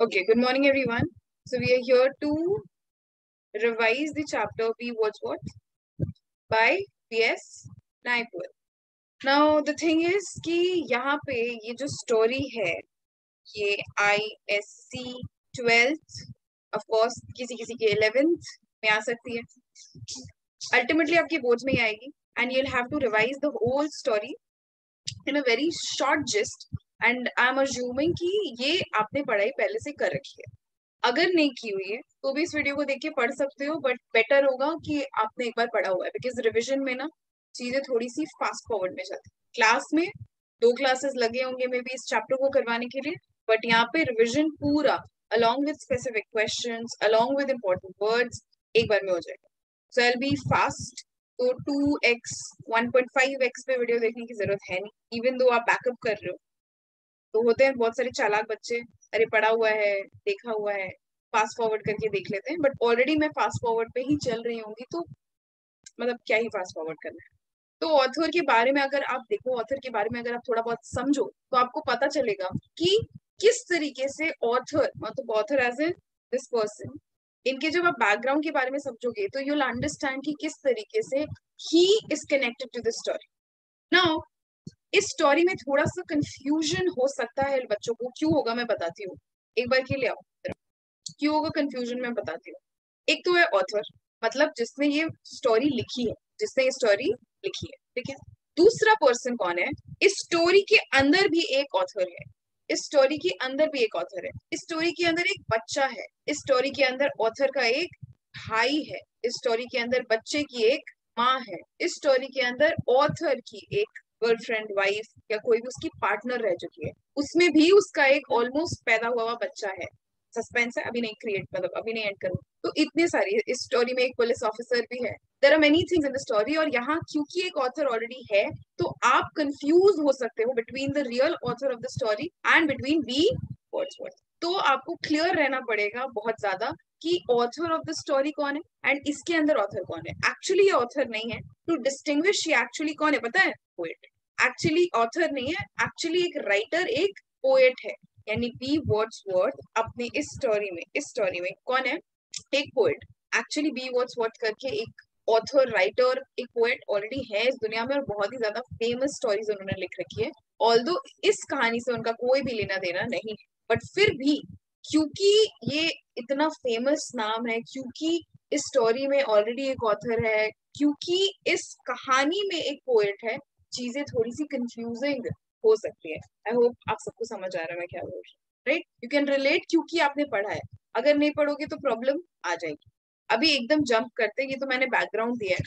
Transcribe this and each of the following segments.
Okay, good morning, everyone. So we are here to revise the chapter Be What's What by B.S. Naipur. Now the thing is कि यहाँ पे ये जो story है ये I S C twelfth of course किसी किसी के इलेवेंथ में आ सकती है अल्टीमेटली आपकी बोर्ड में ही आएगी and you'll have to revise the whole story in a very short gist and I am assuming कि ये आपने पढ़ाई पहले से कर रखी है। अगर नहीं की हुई है तो भी इस वीडियो को देख के पढ़ सकते हो बट बेटर होगा कि आपने एक बार पढ़ा हुआ है बिकॉज़ रिविजन में ना चीज़ें थोड़ी सी फास्ट फॉरवर्ड में जाती है। क्लास में दो क्लासेस लगे होंगे मे बी इस चैप्टर को करवाने के लिए बट यहाँ पे रिविजन पूरा along with specific question along with important words एक बार में हो जाएगा। सो एल बी फास्ट तो two X one point five X पे वीडियो देखने की ज़रूरत है नहीं इवन दो आप बैकअप कर रहे हो। तो होते हैं बहुत सारे चालाक बच्चे। अरे, पढ़ा हुआ है, देखा हुआ है फास्ट फॉरवर्ड करके देख लेते हैं। बट ऑलरेडी मैं फास्ट फॉरवर्ड पे ही चल रही होंगी तो मतलब क्या ही फास्ट फॉरवर्ड करना है? तो ऑथर के बारे में अगर आप देखो ऑथर के बारे में अगर आप थोड़ा बहुत समझो तो आपको पता चलेगा कि किस तरीके से ऑथर मतलब author as a this person इनके जब आप बैकग्राउंड के बारे में समझोगे तो यूल अंडरस्टैंड कि किस तरीके से he is connected to the story now इस स्टोरी में थोड़ा सा कंफ्यूजन हो सकता है बच्चों को। क्यों होगा मैं बताती हूँ। एक बार के लिए आओ। क्यों होगा कंफ्यूजन मैं बताती हूँ। एक तो है ऑथर मतलब जिसने ये स्टोरी लिखी है, जिसने ये स्टोरी लिखी है, ठीक है? दूसरा पर्सन कौन है? इस स्टोरी के अंदर भी एक ऑथर है। इस स्टोरी के अंदर भी एक ऑथर है। इस स्टोरी के अंदर एक बच्चा है। इस स्टोरी के अंदर ऑथर का एक भाई है। इस स्टोरी के अंदर बच्चे की एक माँ है। इस स्टोरी के अंदर ऑथर की एक गर्लफ्रेंड वाइफ या कोई भी उसकी पार्टनर रह चुकी है, उसमें भी उसका एक ऑलमोस्ट पैदा हुआ हुआ बच्चा है। सस्पेंस है, अभी नहीं क्रिएट मतलब अभी नहीं एंड करूँ। तो इतने सारी, इस स्टोरी में एक पुलिस ऑफिसर भी है। There are many things in the story और यहाँ क्योंकि एक ऑथर ऑलरेडी है तो आप कंफ्यूज हो सकते हो between the real author of the story and between B Wordsworth तो आपको क्लियर रहना पड़ेगा बहुत ज़्यादा। कि ऑथर ऑफ़ द स्टोरी कौन है एंड इसके अंदर ऑथर कौन है? एक्चुअली ये ऑथर नहीं है। टू डिस्टिंग्विश ये एक्चुअली कौन है, पता है? पोएट एक्चुअली ऑथर नहीं है एक्चुअली एक राइटर एक पोएट है। यानी बी वर्ड्स वर्थ अपने इस स्टोरी में, इस स्टोरी में कौन है? एक poet actually B words worth करके एक ऑथर राइटर एक पोएट ऑलरेडी है इस दुनिया में और बहुत ही ज़्यादा फ़ेमस स्टोरीज उन्होंने लिख रखी है। ऑल इस कहानी से उनका कोई भी लेना देना नहीं है। बट फिर भी क्योंकि ये इतना फ़ेमस नाम है, क्योंकि इस स्टोरी में ऑलरेडी एक ऑथर है, क्योंकि इस कहानी में एक पोएट है, चीज़ें थोड़ी सी कंफ्यूजिंग हो सकती है। आई होप आप सबको समझ आ रहा है मैं क्या बोल रही राइट यू कैन रिलेट क्योंकि आपने पढ़ा है। अगर नहीं पढ़ोगे तो प्रॉब्लम आ जाएगी। अभी एकदम जंप करते हैं, ये तो मैंने बैकग्राउंड दिया है।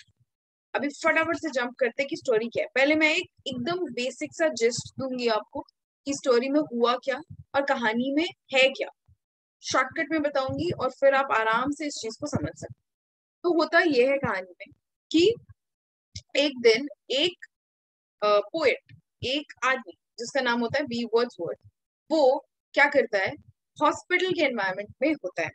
अभी फटाफट से जंप करते हैं कि स्टोरी क्या है। पहले मैं एक एकदम बेसिक सा जिस्ट दूँगी आपको कि स्टोरी में हुआ क्या और कहानी में है क्या। शॉर्टकट में बताऊँगी और फिर आप आराम से इस चीज़ को समझ सकते तो होता यह है कहानी में कि एक दिन एक पोएट एक आदमी जिसका नाम होता है बी वर्ड्सवर्थ वो क्या करता है हॉस्पिटल के एनवायरमेंट में होता है।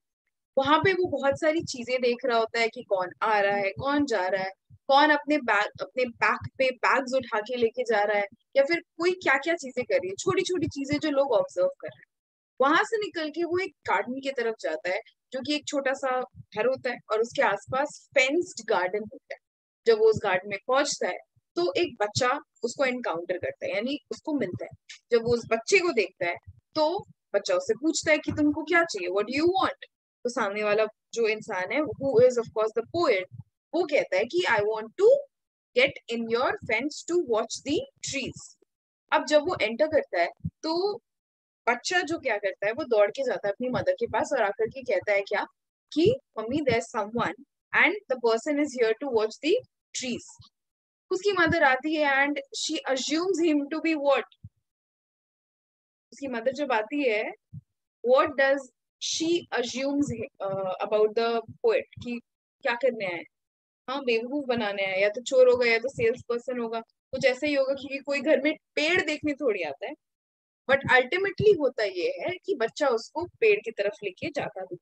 वहाँ पे वो बहुत सारी चीज़ें देख रहा होता है कि कौन आ रहा है, कौन जा रहा है, कौन अपने बैग अपने बैक पे बैग्स उठा के लेके जा रहा है या फिर कोई क्या क्या चीज़ें कर रही है छोटी छोटी चीज़ें जो लोग ऑब्ज़र्व कर रहे हैं। वहाँ से निकल के वो एक गार्डन की तरफ़ जाता है, जो कि एक छोटा सा घर होता है और उसके आसपास फेंस्ड गार्डन होता है। जब वो उस गार्डन में पहुँचता है तो एक बच्चा उसको एनकाउंटर करता है, यानी उसको मिलता है। जब वो उस बच्चे को देखता है तो बच्चा उससे पूछता है कि तुमको क्या चाहिए? व्हाट डू यू वॉन्ट तो सामने वाला जो इंसान है who is of course the poet वो कहता है कि I want to get in your fence to watch the trees अब जब वो एंटर करता है तो बच्चा जो क्या करता है, वो दौड़ के जाता है अपनी मदर के पास और आकर के कहता है क्या? कि, mummy there someone and the person is here to watch the trees उसकी मदर आती है and she assumes him to be what उसकी मदर जब आती है what does she assumes about the poet कि क्या करने आए हाँ? बेवकूफ़ बनाने आए या तो चोर होगा या तो सेल्स पर्सन होगा। कुछ ऐसा ही होगा क्योंकि कोई घर में पेड़ देखने थोड़ी आता है। बट अल्टीमेटली होता ये है कि बच्चा उसको पेड़ की तरफ़ लेके जाता भी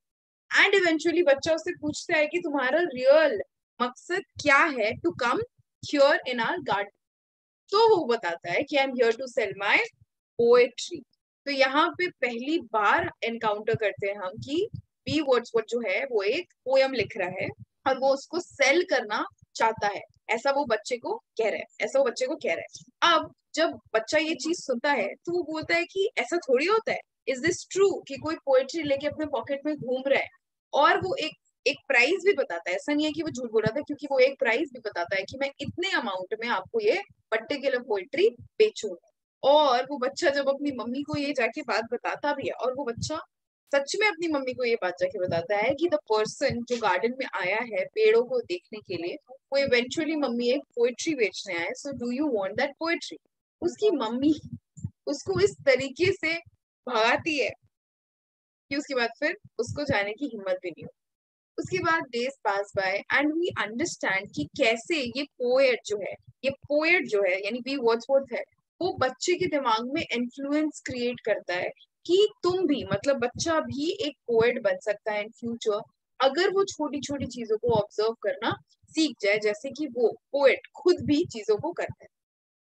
एंड इवेंचुअली बच्चा उससे पूछता है कि तुम्हारा रियल मकसद क्या है to come here in our garden तो वो बताता है कि I am here to sell my poetry तो यहाँ पे पहली बार एनकाउंटर करते हैं हम कि बी वर्ड्स वर्ड जो है वो एक पोयम लिख रहा है और वो उसको सेल करना चाहता है। ऐसा वो बच्चे को कह रहा है। ऐसा वो बच्चे को कह रहा है। अब जब बच्चा ये चीज़ सुनता है तो वो बोलता है कि ऐसा थोड़ी होता है। इज़ दिस ट्रू कि कोई पोएट्री लेके अपने पॉकेट में घूम रहा है? और वो एक एक प्राइस भी बताता है। ऐसा नहीं है कि वो झूठ बोल रहा था, क्योंकि वो एक प्राइस भी बताता है कि मैं इतने अमाउंट में आपको ये पर्टिकुलर पोएट्री बेचूँगा और वो बच्चा जब अपनी मम्मी को ये जाके बात बताता भी है, और वो बच्चा सच में अपनी मम्मी को ये बात जाके बताता है कि द पर्सन जो गार्डन में आया है पेड़ों को देखने के लिए, वो इवेंचुअली मम्मी एक पोएट्री बेचने आया so do you want that poetry उसकी मम्मी उसको इस तरीके से भगाती है कि उसके बाद फिर उसको जाने की हिम्मत भी नहीं हो उसके बाद days pass by and we understand कि कैसे ये पोएट जो है, ये पोएट जो है, यानी वी वर्ड्सवर्थ है, वो बच्चे के दिमाग में इन्फ्लुएंस क्रिएट करता है कि तुम भी मतलब बच्चा भी एक पोएट बन सकता है इन फ्यूचर अगर वो छोटी छोटी चीज़ों को ऑब्ज़र्व करना सीख जाए, जैसे कि वो पोएट खुद भी चीज़ों को करता है।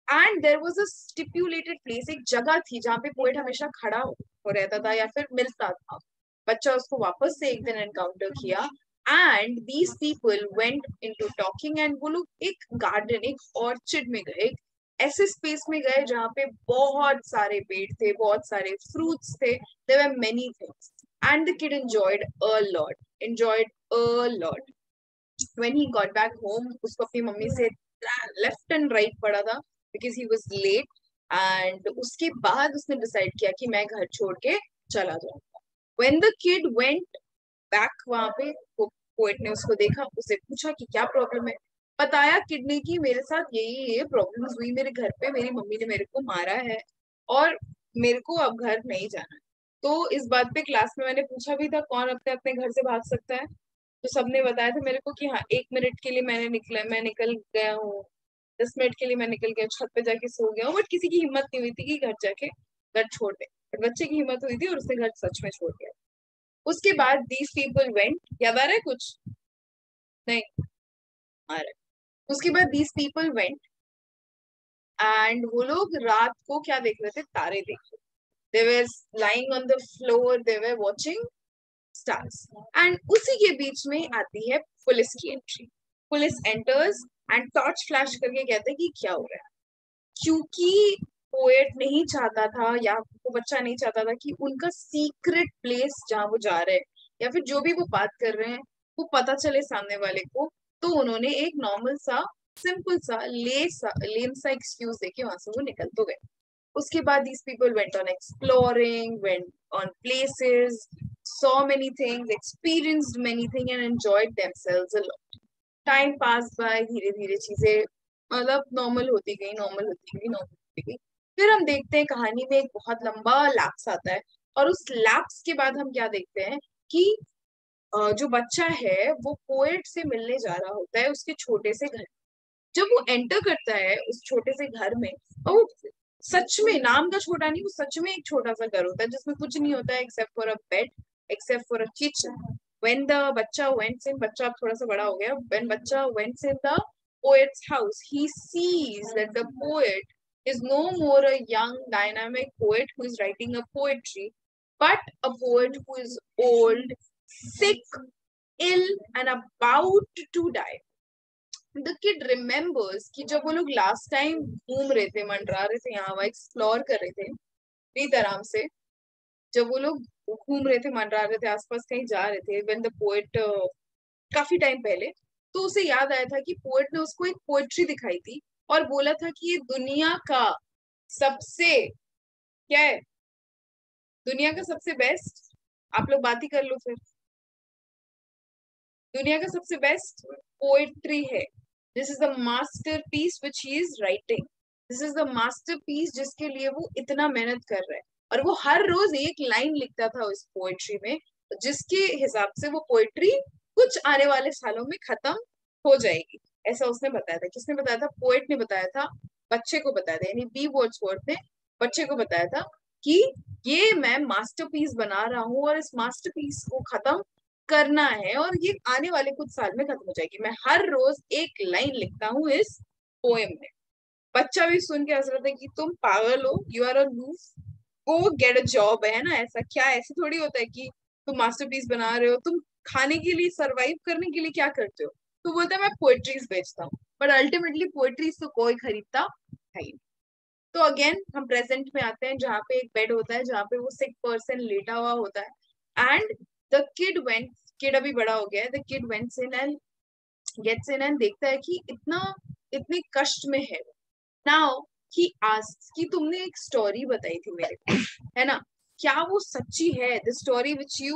And there was a stipulated place एक जगह थी जहाँ पे पोएट हमेशा खड़ा हो रहता था या फिर मिलता था। बच्चा उसको वापस से एक दिन एनकाउंटर किया। And these people went into talking and वो लोग एक गार्डन एक ऑर्चिड में गए ऐसे स्पेस में गए जहाँ पे बहुत सारे पेड़ थे, बहुत सारे फ्रूट्स थे। There were many things and the kid enjoyed a lot enjoyed a lot when he got back home उसको अपनी मम्मी से लेफ़्ट एंड राइट पड़ा था। Because he was late and उसके बाद उसने डिसाइड किया कि मैं घर छोड़ के चला जाऊँगा। When the kid went back वहाँ पे पोएट ने उसको देखा, उसे पूछा कि क्या प्रॉब्लम है? बताया किडनी की, मेरे साथ यही ये प्रॉब्लम्स हुई मेरे घर पे, मेरी मम्मी ने मेरे को मारा है और मेरे को अब घर नहीं जाना तो इस बात पे क्लास में मैंने पूछा भी था, कौन अपने अपने घर से भाग सकता है? तो सबने बताया था मेरे को कि हाँ एक मिनट के लिए मैंने निकला, मैं निकल गया हूँ। दस मिनट के लिए मैं निकल गया छत पे जाके सो गया बट किसी की हिम्मत नहीं हुई थी कि घर जाके घर छोड़ दे। बट बच्चे की हिम्मत हुई थी और उसने घर सच में छोड़ दिया। उसके बाद दीज पीपल वेंट याद आ रहा है कुछ? नहीं। आ रहा है। उसके बाद दीज पीपल वेंट एंड वो लोग रात को क्या देख रहे थे? तारे देख रहे they were lying on the floor, they were watching stars. And उसी के बीच में आती है पुलिस की entry police enters and torch flash करके कहते हैं कि क्या हो रहा है? क्योंकि पोएट नहीं चाहता था या वो बच्चा नहीं चाहता था कि उनका सीक्रेट प्लेस जहाँ वो जा रहे हैं, या फिर जो भी वो बात कर रहे हैं, वो पता चले सामने वाले को तो उन्होंने एक नॉर्मल सा सिंपल सा ले सा लेम सा एक्सक्यूज देके वहाँ से वो निकल तो गए। उसके बाद these people went on exploring went on places saw many things, experienced many things and enjoyed themselves a lot time pass by, धीरे धीरे चीज़ें मतलब नॉर्मल होती गई नॉर्मल होती गई नॉर्मल होती गई। फिर हम देखते हैं कहानी में एक बहुत लंबा लैप्स आता है। और उस लैप्स के बाद हम क्या देखते हैं कि जो बच्चा है, वो पोएट से मिलने जा रहा होता है उसके छोटे से घर। जब वो एंटर करता है उस छोटे से घर में और सच में, नाम का छोटा नहीं, वो सच में एक छोटा सा घर होता है, जिसमें कुछ नहीं होता है except for a bed except for a kitchen when the बच्चा went in अब थोड़ा सा बड़ा हो गया when बच्चा went in the poet's house he sees that the poet is no more a young dynamic poet who is writing a poetry but a poet who is old sick, ill, and about to die. The kid remembers कि जब वो लोग last time घूम रहे थे मंडरा रहे थे यहाँ वहाँ एक्सप्लोर कर रहे थे प्रीत आराम से जब वो लोग घूम रहे थे, मंडरा रहे थे, आसपास कहीं जा रहे थे वेन द पोएट काफ़ी टाइम पहले तो उसे याद आया था कि पोएट ने उसको एक पोएट्री दिखाई थी और बोला था कि ये दुनिया का सबसे, क्या है? दुनिया का सबसे बेस्ट आप लोग बात ही कर लो फिर। दुनिया का सबसे बेस्ट पोएट्री है। This is the masterpiece which he is writing this is the masterpiece जिसके लिए वो इतना मेहनत कर रहा है। और वो हर रोज एक लाइन लिखता था उस पोएट्री में, जिसके हिसाब से वो पोएट्री कुछ आने वाले सालों में खत्म हो जाएगी। ऐसा उसने बताया था। किसने बताया था? पोएट ने बताया था, बच्चे को बताया था, यानी बी वर्ड्स वर्ड ने बच्चे को बताया था कि ये मैं मास्टरपीस बना रहा हूँ और इस मास्टरपीस को खत्म करना है और ये आने वाले कुछ साल में खत्म हो जाएगी। मैं हर रोज एक लाइन लिखता हूँ इस पोएम में। बच्चा भी सुन के हंस रहा था कि तुम पागल हो you are a loose go get a job है ना ऐसा? क्या ऐसे थोड़ी होता है कि तुम मास्टरपीस बना रहे हो, तुम खाने के लिए सरवाइव करने के लिए क्या करते हो? तो बोलता है, मैं पोएट्रीज बेचता हूँ। बट अल्टीमेटली पोएट्रीज तो कोई खरीदता है ही तो अगेन हम प्रेजेंट में आते हैं, जहाँ पे एक बेड होता है, जहाँ पे वो सिक पर्सन लेटा हुआ होता है। And the kid went kid अभी बड़ा हो गया है the kid wents in and gets in and देखता है कि इतना, इतने कष्ट में है नाउ ही आस्क कि तुमने एक स्टोरी बताई थी मेरे को है ना? क्या वो सच्ची है? The story which you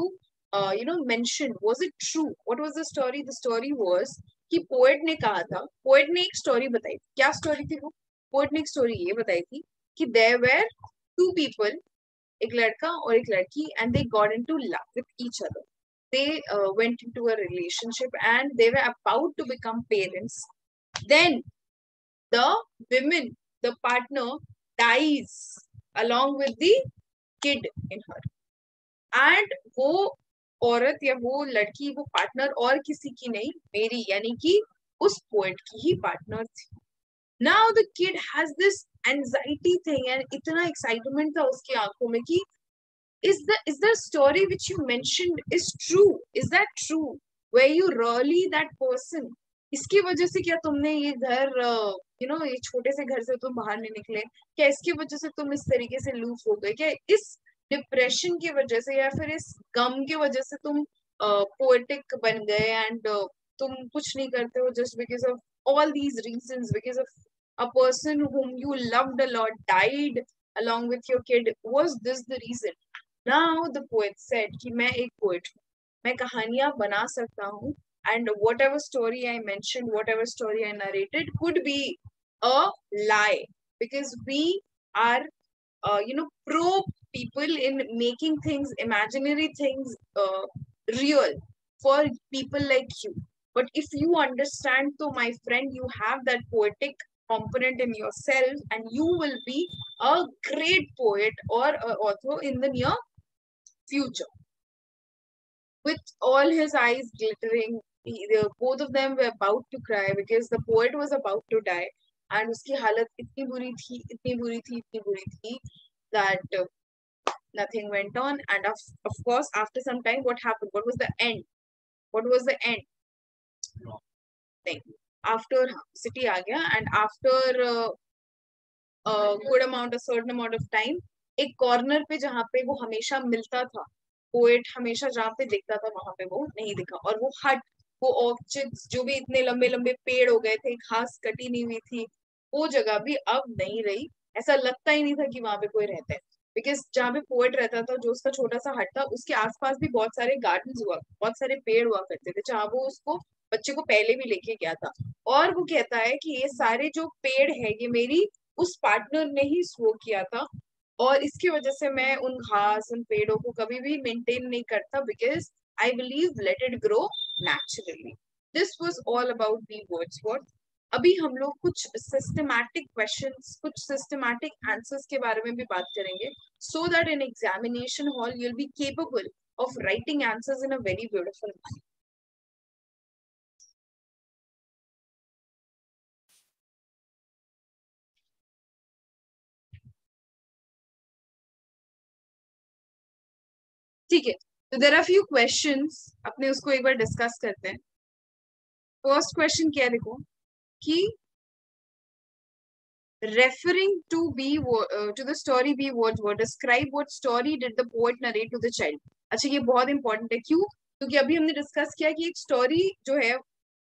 you know mention was it true what was the story the story was कि पोएट ने कहा था पोएट ने एक स्टोरी बताई थी। क्या स्टोरी थी वो? पोएट ने एक स्टोरी ये बताई थी कि देयर वेर टू पीपल एक लड़का और एक लड़की and they got into love with each other they uh, went into a relationship and they were about to become parents. Then the women the partner dies along with the kid in her. And wo औरत या वो लड़की, वो partner और किसी की नहीं, मेरी, यानी कि उस पोएट की ही पार्टनर थी। Now the kid has this anxiety thing and इतना एक्साइटमेंट था उसकी आँखों में कि is the is the story which you mentioned is true is that true were you really that person इसकी वजह से क्या तुमने ये घर यू नो ये छोटे से घर से तुम बाहर नहीं निकले? क्या इसकी वजह से तुम इस तरीके से लूज हो गए? क्या इस डिप्रेशन की वजह से या फिर इस गम की वजह से तुम पोएटिक uh, बन गए एंड uh, तुम कुछ नहीं करते हो just because of all these reasons because of a person whom you loved a lot died along with your kid. Was this the reason? Now the poet said कि मैं एक poet हूँ। मैं कहानियाँ बना सकता हूँ and whatever story I mentioned whatever story I narrated could be a lie because we are uh, you know pro people in making things imaginary things uh, real for people like you. But if you understand so my friend you have that poetic component in yourself and you will be a great poet or author in the near future. With all his eyes glittering both of them were about to cry because the poet was about to die and uski halat itni buri thi itni buri thi itni buri thi that uh, nothing went on and of, of course after some time what happened what was the end what was the end no thing after city aa gaya and after uh, a good amount a certain amount of time एक corner पे जहाँ पे वो हमेशा मिलता था poet हमेशा जहाँ पे दिखता था वहाँ पे वो नहीं दिखा और वो हट वो ऑर्चिड्स जो भी इतने लंबे लंबे पेड़ हो गए थे, घास कटी नहीं हुई थी, वो जगह भी अब नहीं रही। ऐसा लगता ही नहीं था कि वहाँ पे कोई रहता है। बिकॉज़ जहाँ पे पोएट रहता था, जो उसका छोटा सा हट था, उसके आसपास भी बहुत सारे गार्डन हुआ, बहुत सारे पेड़ हुआ करते थे, जहाँ वो उसको, बच्चे को पहले भी लेके गया था। और वो कहता है कि ये सारे जो पेड़ है, ये मेरी उस पार्टनर ने ही स्लो किया था। और इसकी वजह से मैं उन घास, उन पेड़ों को कभी भी मेंटेन नहीं करता because I believe let it grow this was all about the words word अभी हम लोग कुछ सिस्टमैटिक क्वेश्चंस कुछ सिस्टमैटिक आंसर्स के बारे में भी बात करेंगे so that in examination hall you'll be capable of writing answers in a very beautiful manner ठीक है तो देर आर फ्यू क्वेश्चन अपने उसको एक बार डिस्कस करते हैं। फ़र्स्ट क्वेश्चन क्या देखो? कि referring to be uh, to the story be words were describe what story did the poet narrate to the child. अच्छा ये बहुत इंपॉर्टेंट है। क्यों? क्योंकि अभी हमने डिस्कस किया कि एक स्टोरी जो है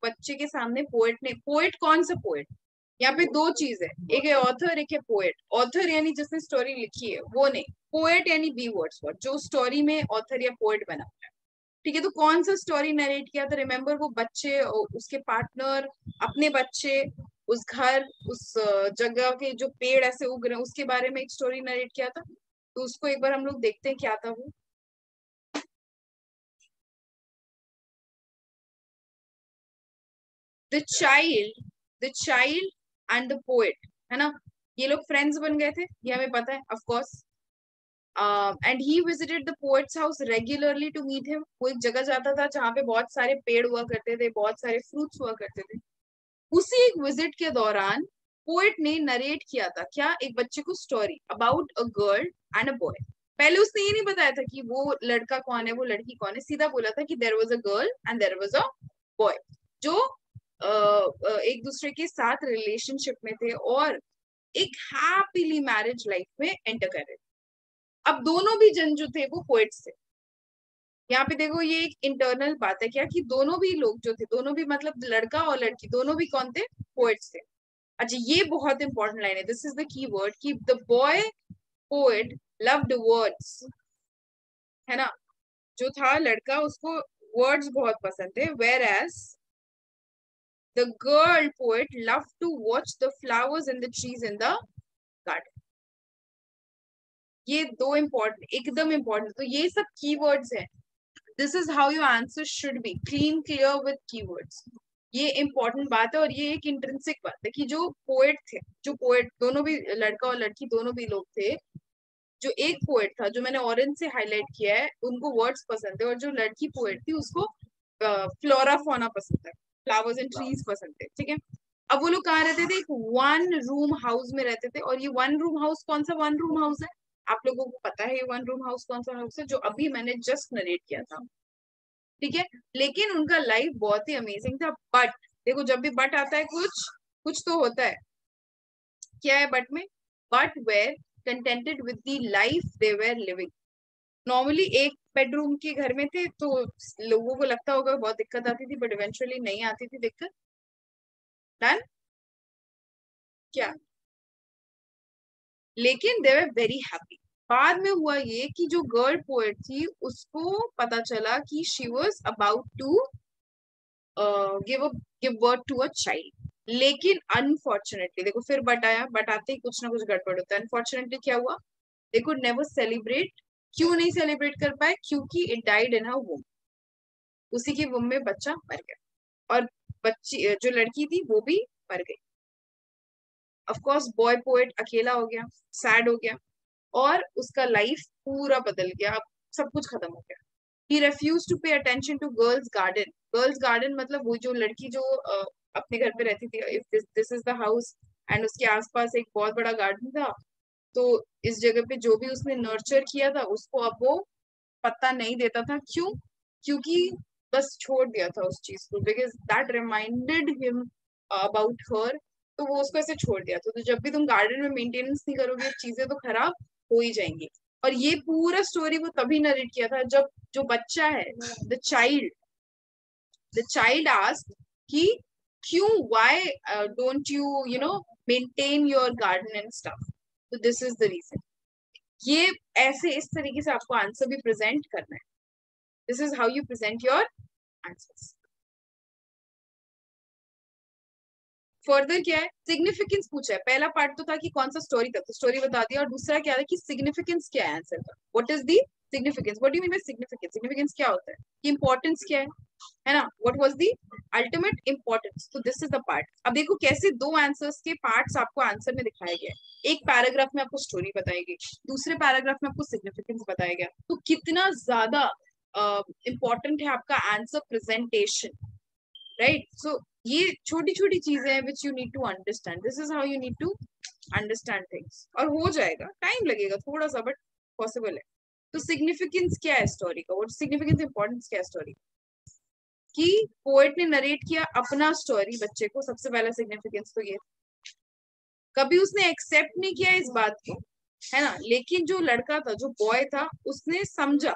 बच्चे के सामने पोएट ने पोएट कौन सा पोएट यहाँ पे दो चीज़ है। एक है ऑथर एक है पोएट ऑथर यानी जिसने स्टोरी लिखी है, वो नहीं। पोएट यानी बी वर्ड्स वर्ड जो स्टोरी में ऑथर या पोएट बना हुआ है। ठीक है तो कौन सा स्टोरी नरेट किया? था रिमेम्बर वो बच्चे उसके पार्टनर अपने बच्चे, उस घर, उस जगह के जो पेड़ ऐसे उग रहे उसके बारे में एक स्टोरी नरेट किया था? तो उसको एक बार हम लोग देखते हैं क्या था वो। The child the child and the poet है ना? ये लोग फ्रेंड्स बन गए थे, ये हमें पता है of course and he visited the poet's house regularly to meet him वो एक जगह जाता था जहाँ पे बहुत सारे पेड़ हुआ करते थे, बहुत सारे फ्रूट्स हुआ करते थे. उसी एक विज़िट के दौरान पोएट ने नरेट किया था, क्या? एक बच्चे को story about a girl and a boy पहले उसने ये नहीं बताया था कि वो लड़का कौन है, वो लड़की कौन है. सीधा बोला था कि there was a girl and there was a boy जो एक दूसरे के साथ रिलेशनशिप में थे और एक हैप्पीली मैरिज लाइफ में एंटर कर रहे थे। अब दोनों भी जन जो थे वो पोएट्स थे। यहाँ पे देखो ये एक इंटरनल बात है क्या कि दोनों भी लोग जो थे, दोनों भी मतलब लड़का और लड़की, दोनों भी कौन थे? पोएट्स थे। अच्छा ये बहुत इंपॉर्टेंट लाइन है। This is the key word key the boy poet loved words है ना? जो था लड़का उसको वर्ड्स बहुत पसंद थे whereas the girl poet love to watch the flowers in the trees in the garden ये दो इम्पोर्टेंट एकदम इम्पोर्टेंट तो ये सब कीवर्ड्स हैं. This is how your answer should be clean clear with keywords ये इंपॉर्टेंट बात है और ये एक इंट्रेंसिक बात. है कि जो पोएट थे, जो पोएट दोनों भी, लड़का और लड़की दोनों भी लोग थे, जो एक पोएट था, जो मैंने ऑरेंज से हाईलाइट किया है, उनको वर्ड्स पसंद है और जो लड़की पोएट थी, उसको फ्लोरा फोना पसंद है फ्लावर्स एंड ट्रीज पसंद थे ठीक है? अब वो लोग कहाँ रहते थे? एक वन रूम हाउस में रहते थे। और ये वन रूम हाउस कौन सा वन रूम हाउस है? आप लोगों को पता है ये वन रूम हाउस कौन सा हाउस है जो अभी मैंने जस्ट नरेट किया था। ठीक है? लेकिन उनका लाइफ बहुत ही अमेजिंग था। बट देखो जब भी बट आता है कुछ कुछ तो होता है। क्या है बट में? But were contented with the life they were living normally एक बेडरूम के घर में थे तो लोगों को लगता होगा बहुत दिक्कत आती थी बट इवेंचुअली नहीं आती थी दिक्कत। डन क्या? लेकिन दे वर वेरी हैप्पी बाद में हुआ ये कि जो गर्ल पोएट थी, उसको पता चला कि she was about to give give birth to a child लेकिन अनफॉर्चुनेटली देखो फिर बट आया, बट आते ही कुछ ना कुछ गड़बड़ होता है। अनफॉर्चुनेटली क्या हुआ? दे कुड नेवर सेलिब्रेट क्यों नहीं सेलिब्रेट कर पाए? क्योंकि इट डाइड इन हर वुम उसी के वुम में बच्चा मर गया। और बच्ची, जो लड़की थी, वो भी मर गई। ऑफकोर्स बॉय पोएट अकेला हो गया सैड हो गया, और उसका लाइफ पूरा बदल गया। अब सब कुछ खत्म हो गया। He refuse to pay attention to girl's garden girl's garden मतलब वो जो लड़की जो अपने घर पे रहती थी। If this this is the house and उसके आसपास एक बहुत बड़ा गार्डन था तो इस जगह पे जो भी उसने नर्चर किया था, उसको अब वो पता नहीं देता था। क्यों? क्योंकि बस छोड़ दिया था उस चीज़ को। Because that reminded him about her तो वो उसको ऐसे छोड़ दिया था। तो जब भी तुम गार्डन में मेंटेनेंस नहीं करोगे, चीज़ें तो खराब हो ही जाएँगी। और ये पूरा स्टोरी वो तभी नरेट किया था जब जो बच्चा है the child the child ask कि, क्यों? Why don't you you know maintain your garden and stuff तो दिस इज़ द रीजन ये ऐसे इस तरीके से आपको आंसर भी प्रेजेंट करना है. This is how you present your answers further क्या है? सिग्निफिकेंस पूछा है. पहला पार्ट तो था कि कौन सा स्टोरी था? तो स्टोरी बता दिया और दूसरा क्या था कि सिग्निफिकेंस क्या है आंसर का? What is the significance what do mean by significance significance क्या होता है? कि इंपॉर्टेंस क्या है? है ना? What was the ultimate importance तो दिस इज़ द पार्ट अब देखो कैसे दो आंसर्स के पार्ट्स आपको आंसर में दिखाया गया एक पैराग्राफ में आपको स्टोरी बताई गई दूसरे पैराग्राफ में आपको सिग्निफिकेंस बताया गया। तो कितना ज़्यादा इंपॉर्टेंट uh, है आपका आंसर प्रेजेंटेशन राइट सो ये छोटी छोटी चीज़ें हैं which you need to understand this is how you need to understand things और हो जाएगा। टाइम लगेगा थोड़ा सा बट पॉसिबल है। तो सिग्निफिकेंस क्या है स्टोरी का? वो सिग्निफिकेंस इंपॉर्टेंस क्या है स्टोरी कि? पोएट ने नरेट किया अपना स्टोरी बच्चे को, सबसे पहला सिग्निफिकेंस तो ये। कभी उसने एक्सेप्ट नहीं किया इस बात को, है ना? लेकिन जो लड़का था, जो बॉय था, उसने समझा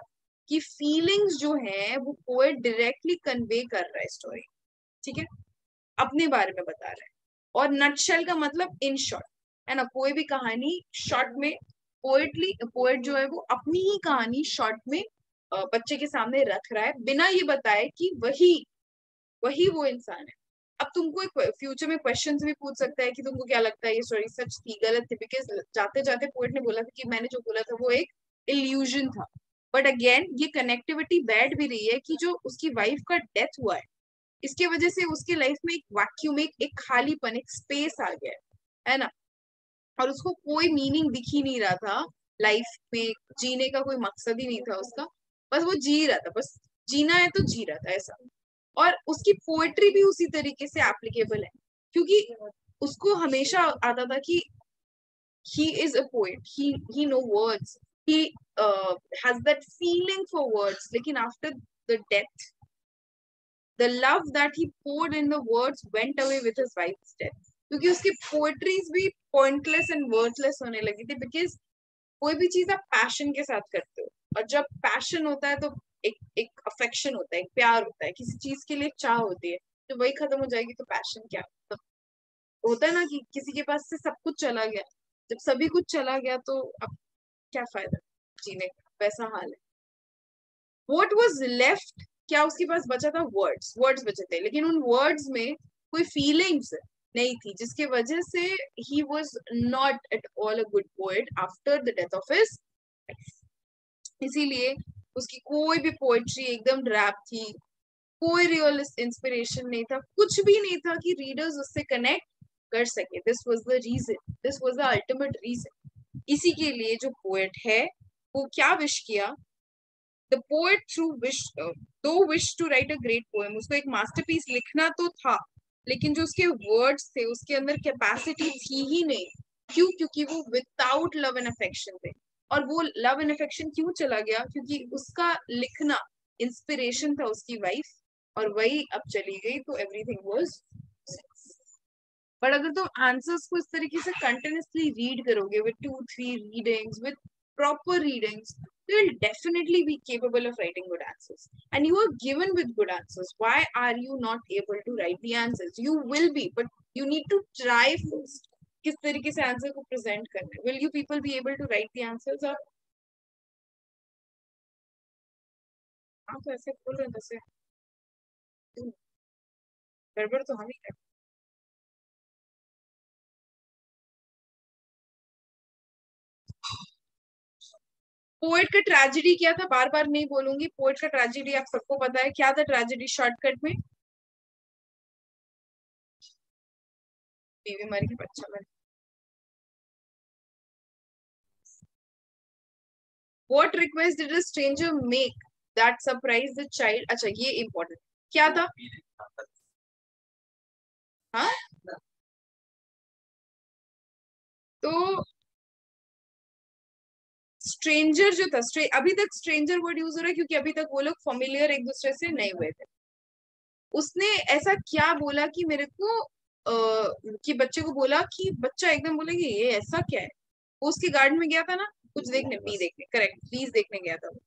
कि फीलिंग्स जो है, वो पोएट डायरेक्टली कन्वे कर रहा है स्टोरी ठीक है? अपने बारे में बता रहा है। और नटशेल का मतलब इन शॉर्ट है ना? कोई भी कहानी शॉर्ट में पोएटली पोएट जो है वो अपनी ही कहानी शॉर्ट में बच्चे के सामने रख रहा है बिना ये बताए कि वही वही वो इंसान है। अब तुमको एक फ्यूचर में क्वेश्चन भी पूछ सकता है कि तुमको क्या लगता है ये स्टोरी सच थी गलत थी बिकॉज़ जाते जाते पोएट ने बोला था कि मैंने जो बोला था वो एक इल्यूजन था। बट अगेन ये कनेक्टिविटी बैठ भी रही है कि जो उसकी वाइफ का डेथ हुआ है इसके वजह से उसके लाइफ में एक वैक्यूम एक, खालीपन एक स्पेस आ गया है ना? और उसको कोई मीनिंग दिख ही नहीं रहा था लाइफ में जीने का कोई मकसद ही नहीं था उसका बस वो जी रहा था बस जीना है तो जी रहा था ऐसा और उसकी पोएट्री भी उसी तरीके से एप्लीकेबल है क्योंकि उसको हमेशा आता था कि poet he he know words he uh, has that feeling for words लेकिन after the death the love that he poured in the words went away with his wife's death क्योंकि उसकी पोएट्रीज भी पॉइंटलेस एंड वर्थलेस होने लगी थी because कोई भी चीज़ आप पैशन के साथ करते हो, और जब पैशन होता है तो एक एक अफेक्शन होता है, एक प्यार होता है, किसी चीज़ के लिए चाह होती है तो वही खत्म हो जाएगी तो पैशन क्या? तो होता है ना कि किसी के पास से सब कुछ चला गया, जब सभी कुछ चला गया तो अब क्या फ़ायदा जीने का, वैसा हाल है। वॉट वॉज़ लेफ़्ट क्या उसके पास बचा था? वर्ड्स वर्ड्स बचे थे, लेकिन उन वर्ड्स में कोई फीलिंग्स नहीं थी, जिसके वजह से he was not at all a good poet after the death of his इसीलिए उसकी कोई भी पोएट्री एकदम ड्रैप थी, कोई रियल इंस्पिरेशन नहीं था, कुछ भी नहीं था कि रीडर्स उससे कनेक्ट कर सके। This was the reason this was the ultimate reason इसी के लिए जो पोएट है, वो क्या विश किया? The poet through wish though wish to write a great poem उसको एक मास्टरपीस लिखना तो था लेकिन जो उसके वर्ड्स थे उसके अंदर कैपेसिटी थी ही नहीं। क्यों? क्योंकि वो विदाउट लव एंड अफेक्शन थे। और वो लव एंड अफेक्शन क्यों चला गया? क्योंकि उसका लिखना इंस्पिरेशन था उसकी वाइफ और वही अब चली गई तो एवरीथिंग वाज बट अगर तुम तो आंसर्स को इस तरीके से कंटिन्यूसली रीड करोगे with two three readings with proper readings, you will definitely be capable of writing good answers. And you are given with good answers. Why are you not able to write the answers? You will be, but you need to try first. किस तरीके से answer को present करना है will you people be able to write the answers और हाँ तो ऐसे बोल रहे हैं जैसे गड़बड़ तो हम ही करते पोएट का ट्रेजेडी क्या था बार बार नहीं बोलूँगी। पोएट का ट्रेजेडी आप सबको पता है। क्या था ट्रेजेडी शॉर्टकट में? बीवी मर बच्चा मर What request did? अच्छा ये important क्या था? हाँ? तो स्ट्रेंजर जो था स्ट्रे, अभी तक स्ट्रेंजर वर्ड यूज़ हो रहा है क्योंकि अभी तक वो लोग फॉर्मिलियर एक दूसरे से नहीं हुए थे। उसने ऐसा क्या बोला कि मेरे को आ, कि बच्चे को बोला कि बच्चा एकदम बोले कि ये ऐसा क्या है? वो उसके गार्डन में गया था ना कुछ देखने बी देखने करेक्ट बीज देखने गया था वो।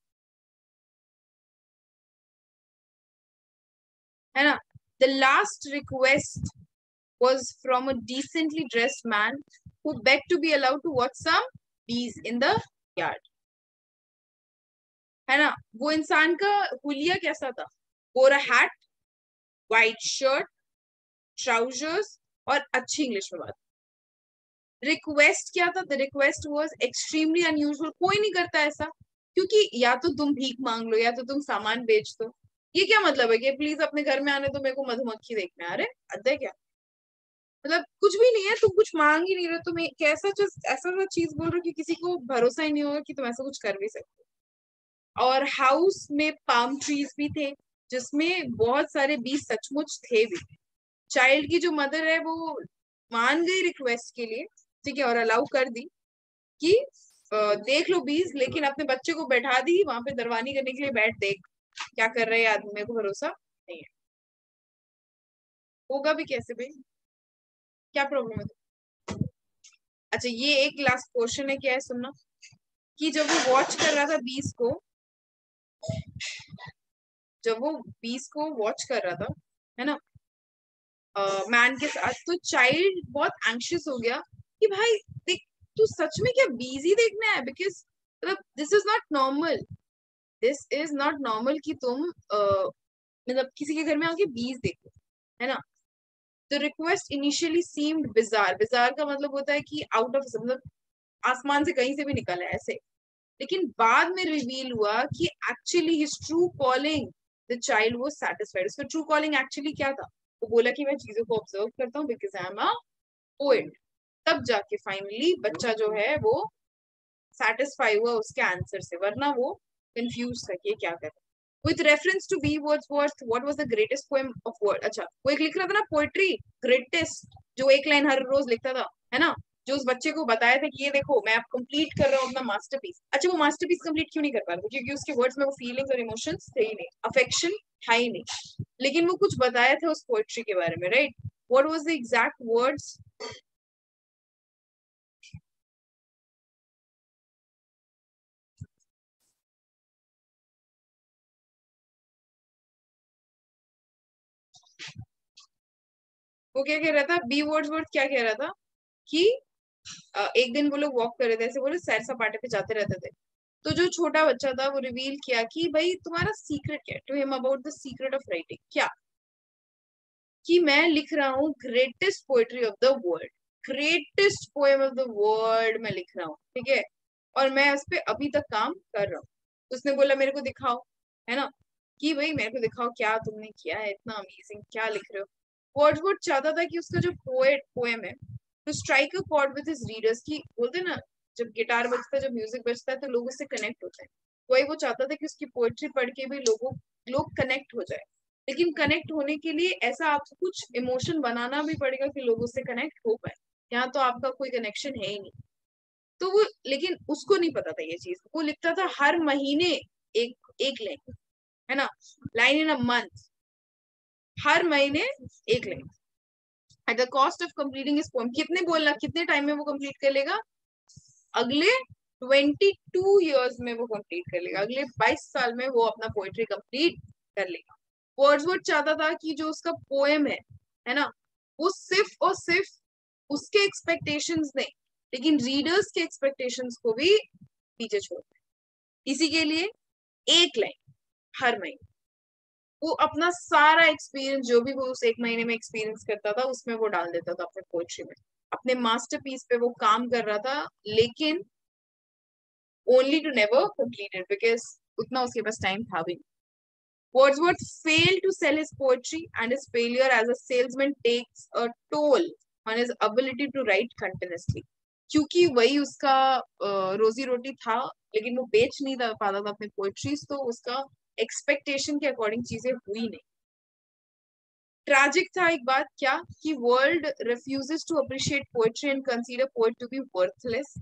है ना? The last request was from a decently dressed man who begged to be allowed to watch some bees in the yard है ना? वो इंसान का हुलिया कैसा था? गोरा हैट वाइट शर्ट ट्राउजर्स और अच्छी इंग्लिश में बात। रिक्वेस्ट क्या था? The request was extremely unusual कोई नहीं करता ऐसा। क्योंकि या तो तुम भीख मांग लो, या तो तुम सामान बेच दो। ये क्या मतलब है कि प्लीज़ अपने घर में आने तो मेरे को मधुमक्खी देखने आ रहे अद्य क्या? मतलब कुछ भी नहीं है, तुम कुछ मांग ही नहीं रहे तुम कैसा ऐसा सा चीज़ बोल रहे हो कि किसी को भरोसा ही नहीं होगा कि तुम ऐसा कुछ कर भी सकते और हाउस में पाम ट्रीज भी थे, जिसमें बहुत सारे बीज सचमुच थे भी। चाइल्ड की जो मदर है, वो मान गई रिक्वेस्ट के लिए, ठीक है, और अलाउ कर दी कि देख लो बीज लेकिन अपने बच्चे को बैठा दी, वहाँ पे दरवानी करने के लिए बैठ, देख, क्या कर रहे हैं आदमी, मेरे को भरोसा नहीं है। होगा भी कैसे भाई? क्या प्रॉब्लम है? अच्छा ये एक लास्ट क्वेश्चन है क्या है सुनना कि जब वो वॉच कर रहा था बीस को जब वो बीस को वॉच कर रहा था है ना? मैन uh, के साथ तो चाइल्ड बहुत एंशियस हो गया कि भाई देख तू सच में क्या बिज़ी देखना है बिकॉज़ मतलब this is not normal this is not normal कि तुम मतलब किसी के घर में आके बीज देखो है ना? The request initially seemed bizarre bizarre का मतलब होता है कि आउट ऑफ़ मतलब आसमान से कहीं से भी निकल है ऐसे। लेकिन बाद में रिवील हुआ कि actually his true calling the child वो सेटिस्फाइड उसका ट्रू कॉलिंग एक्चुअली क्या था? वो बोला कि मैं चीज़ों को ऑब्ज़र्व करता हूँ because I am a poet तब जाके फाइनली बच्चा जो है वो सेटिस्फाई हुआ उसके आंसर से, वरना वो कंफ्यूज था कि क्या कर to be words worth what was the greatest poem of word अच्छा वो एक लिख रहा था ना पोएट्री ग्रेटेस्ट जो एक लाइन हर रोज लिखता था है ना जो उस बच्चे को बताया था कि ये देखो मैं आप कंप्लीट कर रहा हूँ अपना मास्टरपीस अच्छा वो मास्टरपीस कंप्लीट क्यों नहीं कर पा रहा क्योंकि उसके वर्ड्स में वो फीलिंग्स और इमोशंस थे ही नहीं अफेक्शन था ही नहीं लेकिन वो कुछ बताया था उस पोएट्री के बारे में right what was the exact words वो क्या कह रहा था? बी वर्ड्स वर्ड क्या कह रहा था? कि एक दिन वो लोग वॉक कर रहे थे, ऐसे बोले सैर सपाटे पे जाते रहते थे। तो जो छोटा बच्चा था, वो रिवील किया कि भाई, तुम्हारा सीक्रेट क्या to him about the secret of writing क्या? कि मैं लिख रहा हूँ greatest poetry of the world greatest poem of the world मैं लिख रहा हूँ, ठीक है? और मैं उस पर अभी तक काम कर रहा हूँ। उसने बोला, मेरे को दिखाओ, है ना? कि भाई, मेरे को दिखाओ क्या तुमने किया है? इतना अमेजिंग क्या लिख रहे हो? वर्ड्सवर्ड चाहता था कि उसका जो पोएट पोएम है to strike a chord with his readers की बोलते ना, जब गिटार बजता है, जब म्यूज़िक बजता है तो लोग उससे कनेक्ट होते हैं। वही वो चाहता था कि उसकी पोएट्री पढ़ के भी लोगों, लोग कनेक्ट हो जाए। लेकिन कनेक्ट होने के लिए ऐसा आपको कुछ इमोशन बनाना भी पड़ेगा कि लोग उससे कनेक्ट हो पाए। यहाँ तो आपका कोई कनेक्शन है ही नहीं। तो वो, लेकिन उसको नहीं पता था ये चीज़। वो लिखता था हर महीने एक एक लाइन, है ना? Line in a month. हर महीने एक line at the cost of completing इस पोएम कितने बोलना, कितने टाइम में वो कंप्लीट कर लेगा? अगले ट्वेंटी टू ईयर्स में वो कंप्लीट कर लेगा। अगले बाईस साल में वो अपना पोएट्री कंप्लीट कर लेगा। वर्ड्सवर्ड चाहता था कि जो उसका पोएम है है ना, वो सिर्फ़ और सिर्फ़ उसके एक्सपेक्टेशंस नहीं लेकिन रीडर्स के एक्सपेक्टेशंस को भी पीछे छोड़ इसी के लिए एक लाइन हर महीने। वो अपना सारा एक्सपीरियंस जो भी वो उस एक महीने में एक्सपीरियंस करता था, उसमें वो डाल देता था अपने पोएट्री में अपने मास्टरपीस पे वो काम कर रहा था, लेकिन only to never completed because उतना उसके पास टाइम था भी Wordsworth failed to sell his poetry and his failure as a salesman takes a toll on his ability to write continuously. क्योंकि वही उसका रोजी रोटी था, लेकिन वो बेच नहीं पाता था अपने पोएट्रीज तो उसका एक्सपेक्टेशन के अकॉर्डिंग चीज़ें हुई नहीं। ट्रैजिक था एक बात क्या? कि world refuses to appreciate poetry and consider poet to be worthless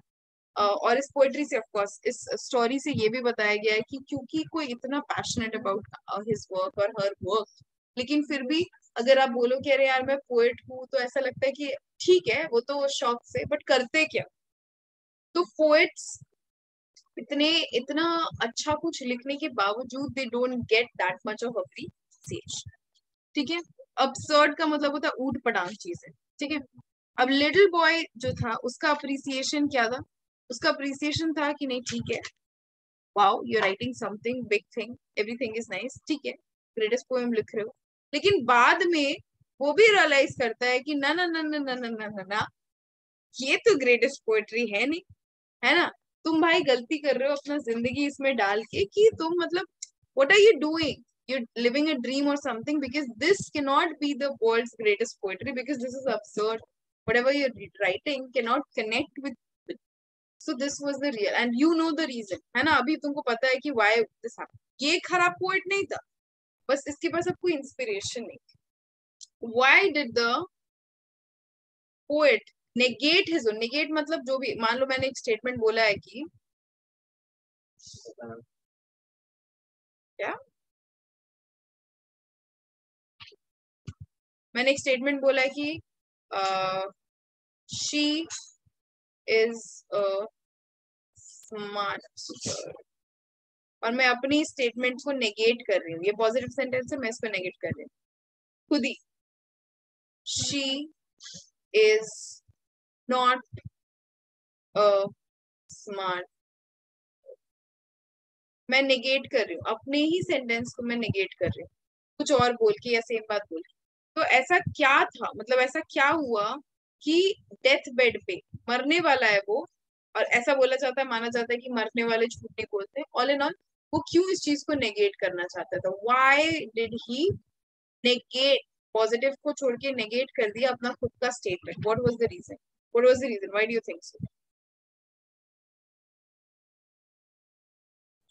और इस पोएट्री से ऑफकोर्स इस स्टोरी से ये भी बताया गया है कि क्योंकि कोई इतना पैशनेट अबाउट हिज वर्क और हर वर्क लेकिन फिर भी अगर आप बोलो कि अरे यार, मैं पोएट हूँ तो ऐसा लगता है कि ठीक है, वो तो शौक से बट करते क्या? तो पोएट्स इतने, इतना अच्छा कुछ लिखने के बावजूद they don't get that much of appreciation ठीक है? अबसर्ड का मतलब होता है ऊट पटांग चीज़ है ठीक है? अब लिटिल बॉय जो था, उसका अप्रिसिएशन क्या था? उसका अप्रिसिएशन था कि नहीं, ठीक है। Wow you writing something big thing everything is nice ठीक है? ग्रेटेस्ट पोएम लिख रहे हो। लेकिन बाद में वो भी रियलाइज़ करता है कि ना ना ना ना ना ना ना ये तो ग्रेटेस्ट पोएट्री है नहीं, है ना? तुम भाई गलती कर रहे हो अपना ज़िंदगी इसमें डाल के कि तुम मतलब what are you doing you living a dream और something because this can not be the world greatest poetry because this is absurd whatever you writing can not connect with so this was the real and you know the reason है ना? अभी तुमको पता है कि why this ये खराब poet नहीं था. बस इसके पास अब कोई इंस्पिरेशन नहीं. Why did the poet negate his own negate मतलब जो भी, मान लो मैंने एक स्टेटमेंट बोला है कि क्या? मैंने एक स्टेटमेंट बोला है कि शी इज़ girl. और मैं अपनी स्टेटमेंट को नेगेट कर रही हूँ। ये पॉजिटिव सेंटेंस है, मैं इसको नेगेट कर रही हूँ। खुद ही. She is not a smart मैं नेगेट कर रही हूँ। अपने ही सेंटेंस को मैं नेगेट कर रही हूँ। कुछ और बोल के या सेम बात बोल के। तो ऐसा क्या था? मतलब ऐसा क्या हुआ कि डेथ बेड पे मरने वाला है वो और ऐसा बोला जाता है, माना जाता है कि मरने वाले झूठ नहीं बोलते ऑल इन ऑल वो क्यों इस चीज़ को नेगेट करना चाहता था? Why did he negate positive को छोड़ के नेगेट कर दिया अपना खुद का statement what was the reason what was the reason why do you think so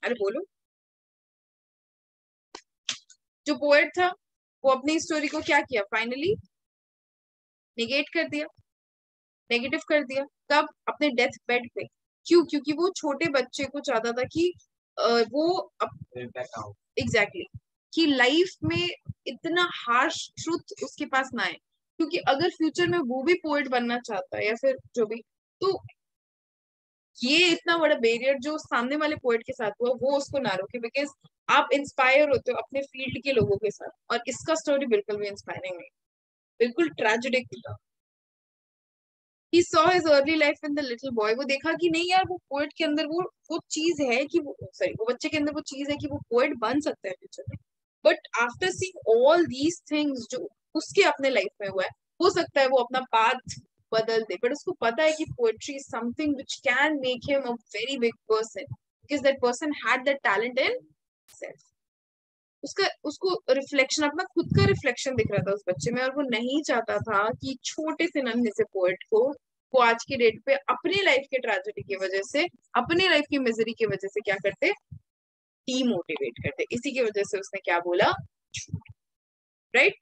अरे बोलो। जो पोएट था वो अपनी स्टोरी को क्या किया? फाइनली निगेट कर दिया। नेगेटिव कर दिया। कब अपने डेथ बेड पे। क्यों? क्योंकि वो छोटे बच्चे को चाहता था कि वो एग्जैक्टली exactly, कि लाइफ में इतना हार्श ट्रुथ उसके पास ना आए। क्योंकि अगर फ्यूचर में वो भी पोएट बनना चाहता है या फिर जो भी तो ये इतना बड़ा बैरियर जो सामने वाले पोएट के साथ हुआ, वो उसको ना रोके बिकॉज़ आप इंस्पायर होते हो अपने फ़ील्ड के लोगों के साथ और इसका स्टोरी बिल्कुल भी इंस्पायरिंग नहीं। बिल्कुल tragic he saw his early life in the little boy वो देखा कि नहीं यार, वो पोएट के अंदर वो वो चीज़ है कि वो सॉरी वो बच्चे के अंदर वो चीज़ है कि वो पोएट बन सकता है फ्यूचर में। But after seeing all these things जो उसके अपने लाइफ में हुआ है। हो सकता है वो अपना पाथ बदल दे बट उसको पता है कि poetry is something which can make him a very big person because that person had that talent in self उसका, उसको रिफ्लेक्शन अपना खुद का रिफ्लेक्शन दिख रहा था उस बच्चे में, और वो नहीं चाहता था कि छोटे से नन्हे से पोएट को, वो आज की डेट पे अपने लाइफ के ट्रेजेडी की वजह से, अपने लाइफ की मिजरी की वजह से क्या करते? डीमोटिवेट करते। इसी की वजह से उसने क्या बोला? Right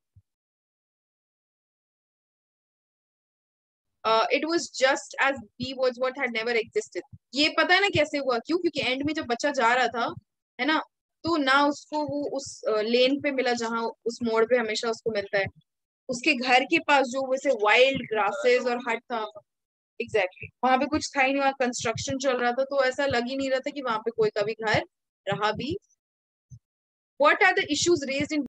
it was just as B was what never existed ये पता है ना कैसे हुआ? क्यों? क्योंकि एंड में जब बच्चा जा रहा था, है ना? तो ना उसको वो उस लेन पे मिला जहाँ उस मोड़ पे हमेशा उसको मिलता है। उसके घर के पास जो वैसे वाइल्ड ग्रासेस और हट था। Exactly exactly. वहाँ पे कुछ था ही नहीं, वहाँ कंस्ट्रक्शन चल रहा था तो ऐसा लग ही नहीं रहा था कि वहाँ पे कोई कभी घर रहा भी। What are the issues raise in